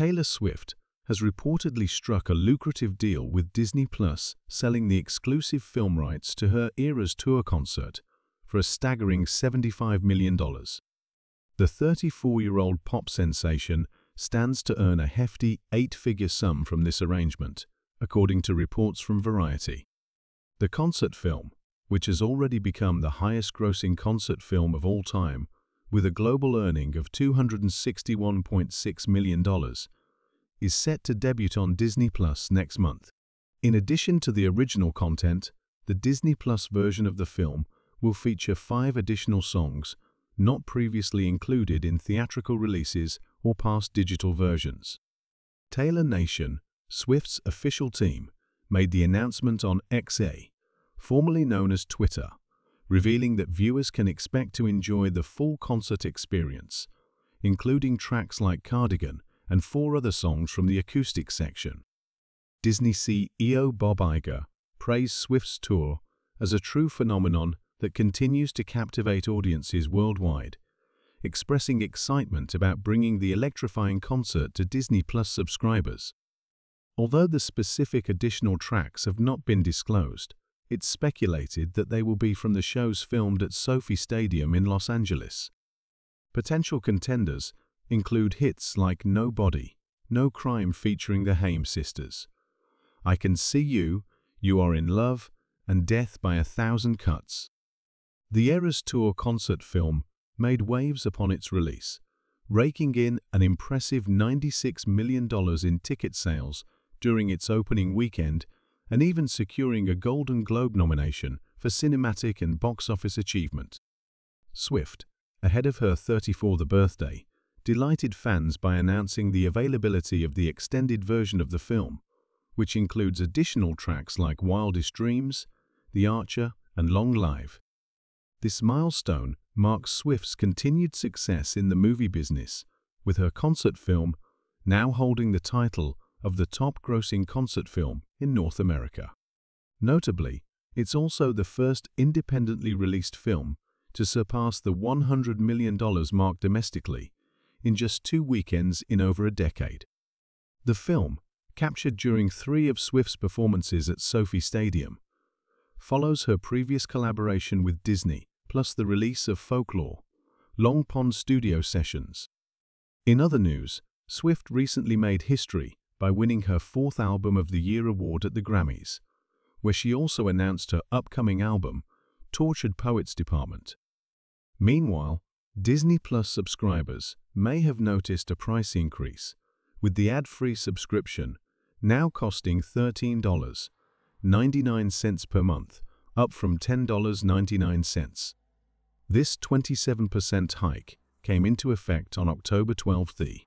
Taylor Swift has reportedly struck a lucrative deal with Disney Plus, selling the exclusive film rights to her Eras Tour concert for a staggering $75 million. The 34-year-old pop sensation stands to earn a hefty eight-figure sum from this arrangement, according to reports from Variety. The concert film, which has already become the highest-grossing concert film of all time, with a global earning of $261.6 million, is set to debut on Disney Plus next month. In addition to the original content, the Disney Plus version of the film will feature five additional songs not previously included in theatrical releases or past digital versions. Taylor Nation, Swift's official team, made the announcement on XA, formerly known as Twitter, revealing that viewers can expect to enjoy the full concert experience, including tracks like Cardigan and four other songs from the acoustic section. Disney CEO Bob Iger praised Swift's tour as a true phenomenon that continues to captivate audiences worldwide, expressing excitement about bringing the electrifying concert to Disney Plus subscribers. Although the specific additional tracks have not been disclosed, it's speculated that they will be from the shows filmed at SoFi Stadium in Los Angeles. Potential contenders include hits like Nobody, No Crime featuring the Haim sisters, I Can See You, You Are in Love, and Death by a Thousand Cuts. The Eras Tour concert film made waves upon its release, raking in an impressive $96 million in ticket sales during its opening weekend and even securing a Golden Globe nomination for cinematic and box office achievement. Swift, ahead of her 34th birthday, delighted fans by announcing the availability of the extended version of the film, which includes additional tracks like Wildest Dreams, The Archer, and Long Live. This milestone marks Swift's continued success in the movie business, with her concert film now holding the title of the top-grossing concert film in North America. Notably, it's also the first independently released film to surpass the $100 million mark domestically in just two weekends in over a decade. The film, captured during three of Swift's performances at SoFi Stadium, follows her previous collaboration with Disney plus the release of Folklore, Long Pond Studio Sessions. In other news, Swift recently made history by winning her fourth Album of the Year award at the Grammys, where she also announced her upcoming album, Tortured Poets Department. Meanwhile, Disney Plus subscribers may have noticed a price increase, with the ad-free subscription now costing $13.99 per month, up from $10.99. This 27% hike came into effect on October 12th.